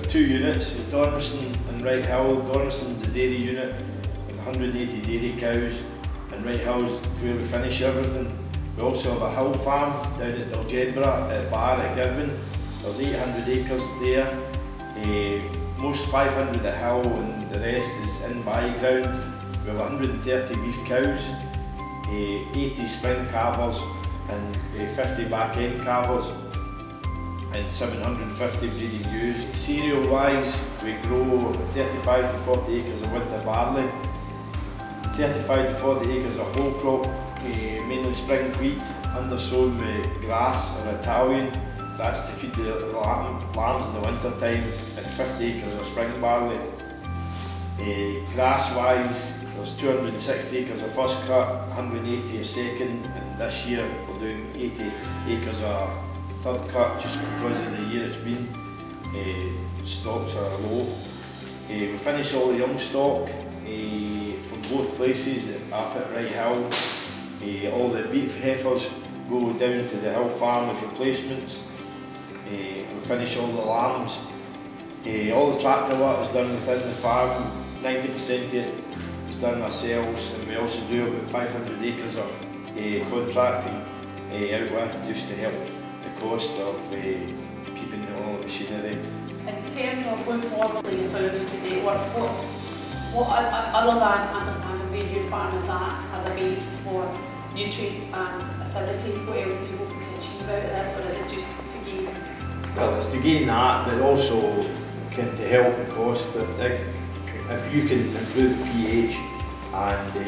two units at Dormieston and Wright Hill. Dormieston's the dairy unit with 180 dairy cows and Wright Hill's where we finish everything. We also have a hill farm down at Dalgenborough at Barr at Girvan. There's 800 acres there. Uh, most 500 at Hill and the rest is in by ground. We have 130 beef cows, uh, 80 spring calvers and uh, 50 back end calvers and 750 breeding ewes. Cereal wise, we grow 35 to 40 acres of winter barley, 35 to 40 acres of whole crop, uh, mainly spring wheat, undersown with grass or Italian. That's to feed the lamb, lambs in the winter time, and 50 acres of spring barley. Uh, grass wise, there's 260 acres of first cut, 180 of second, and this year we're doing 80 acres of third cut just because of the year it's been. Uh, stocks are low. Uh, we finish all the young stock uh, from both places up at Wright Hill. All the beef heifers go down to the hill farm as replacements. We finish all the lambs. All the tractor work is done within the farm. 90% of it is done ourselves and we also do about 500 acres of contracting out with just to help the cost of uh, keeping all the machinery. In terms of going forward in of today, what, what, what other than understanding where your farm is at as a base for nutrients and acidity, what else are you hoping to achieve out of this, or is it just to gain? Well, it's to gain that, but also can to help the cost. If you can improve the pH and uh,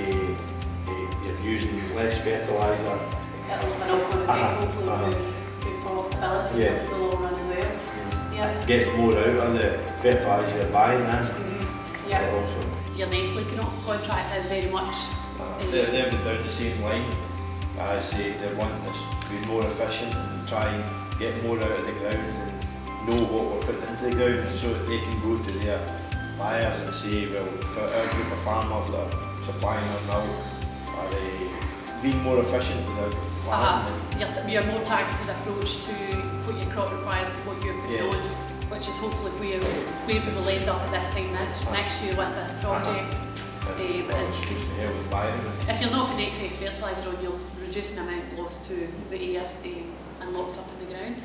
uh, you're using less fertiliser, It'll, it'll kind of hopefully improve your profitability Yeah. the long run as well. Yeah. gets more out of the fertiliser you're buying then. Mhm. Yeah. Also, Your Nestle con- contract is very much uh, they're, they're down the same line. As they, they want us to be more efficient and try and get more out of the ground and know what we're putting into the ground so that they can go to their buyers and say, well, our group of farmers that are supplying our milk are uh, being more efficient with Wow. Uh, you're, your more targeted approach to what your crop requires to what you're putting yes. on which is hopefully where, where we will end up at this time next, next year with this project. Um, is, if you're not putting excess fertiliser on, you'll reduce the amount lost to the air um, and locked up in the ground.